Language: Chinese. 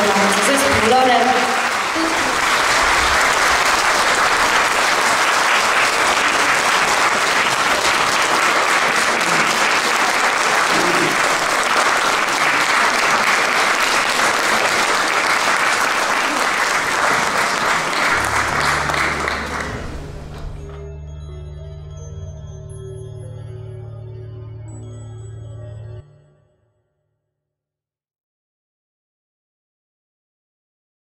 啊，这是什么呢？